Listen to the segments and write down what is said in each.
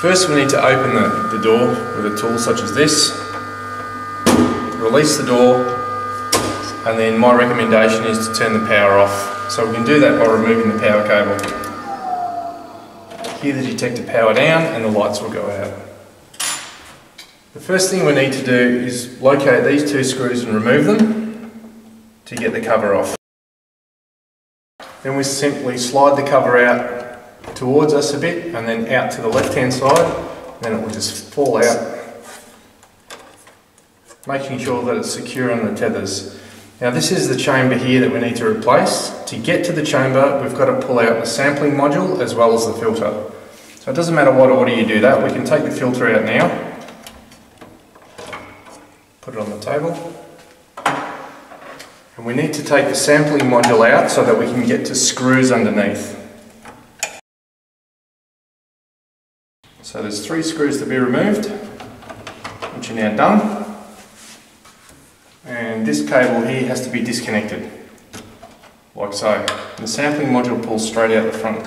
First we need to open the, the door with a tool such as this, release the door, and then my recommendation is to turn the power off. So we can do that by removing the power cable. Here the detector power down and the lights will go out. The first thing we need to do is locate these two screws and remove them to get the cover off. Then we simply slide the cover out towards us a bit and then out to the left hand side then it will just fall out making sure that it's secure on the tethers. Now this is the chamber here that we need to replace. To get to the chamber we've got to pull out the sampling module as well as the filter. So it doesn't matter what order you do that, we can take the filter out now put it on the table. And we need to take the sampling module out so that we can get to screws underneath. So there's three screws to be removed, which are now done. And this cable here has to be disconnected, like so. And the sampling module pulls straight out the front.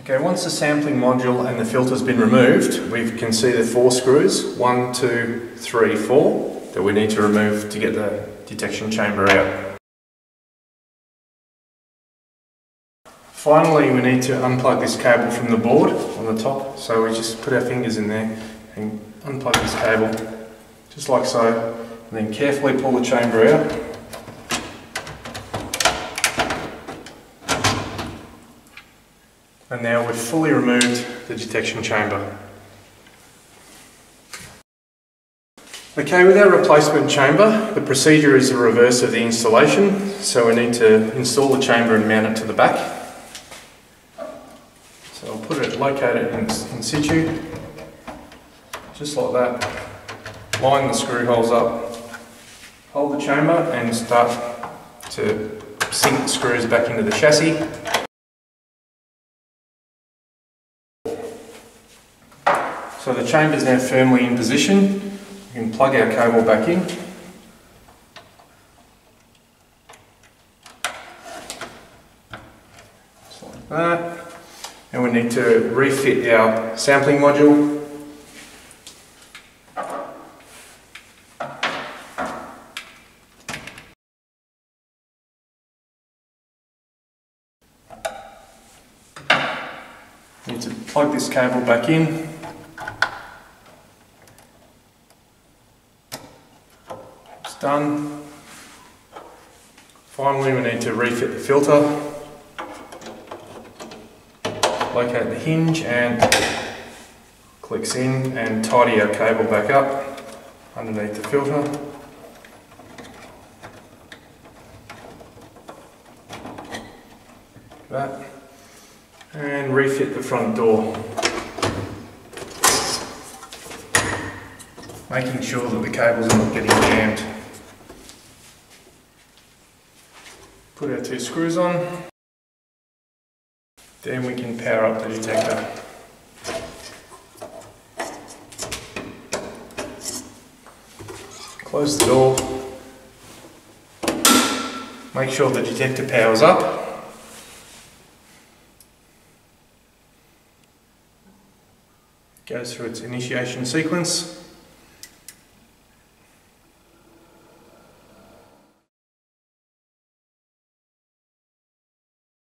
Okay, once the sampling module and the filter's been removed, we can see the four screws, one, two, three, four, that we need to remove to get the detection chamber out. Finally, we need to unplug this cable from the board on the top. So we just put our fingers in there and unplug this cable, just like so, and then carefully pull the chamber out. And now we've fully removed the detection chamber. Okay, with our replacement chamber, the procedure is the reverse of the installation. So we need to install the chamber and mount it to the back. Put it, locate it in, in situ, just like that. Line the screw holes up, hold the chamber and start to sink the screws back into the chassis. So the chamber is now firmly in position. We can plug our cable back in. Just like that. We need to refit our sampling module. Need to plug this cable back in. It's done. Finally, we need to refit the filter, locate the hinge and clicks in and tidy our cable back up underneath the filter. That. And refit the front door. Making sure that the cables are not getting jammed. Put our two screws on. Then we can power up the detector. Close the door. Make sure the detector powers up. Goes through its initiation sequence.